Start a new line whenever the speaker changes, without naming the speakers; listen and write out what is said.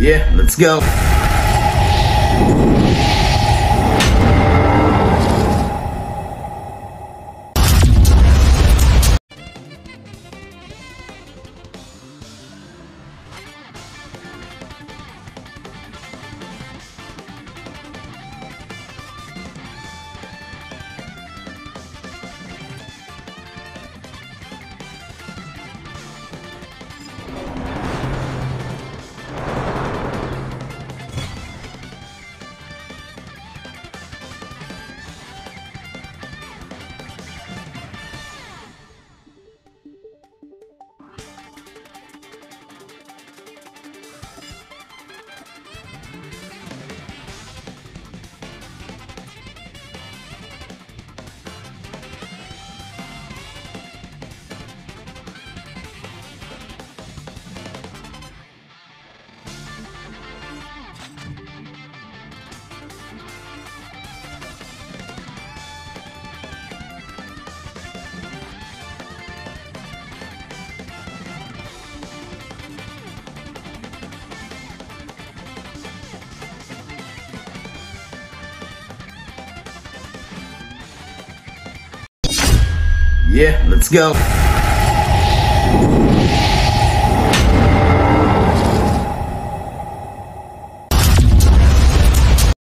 Yeah, let's go. Yeah, let's go.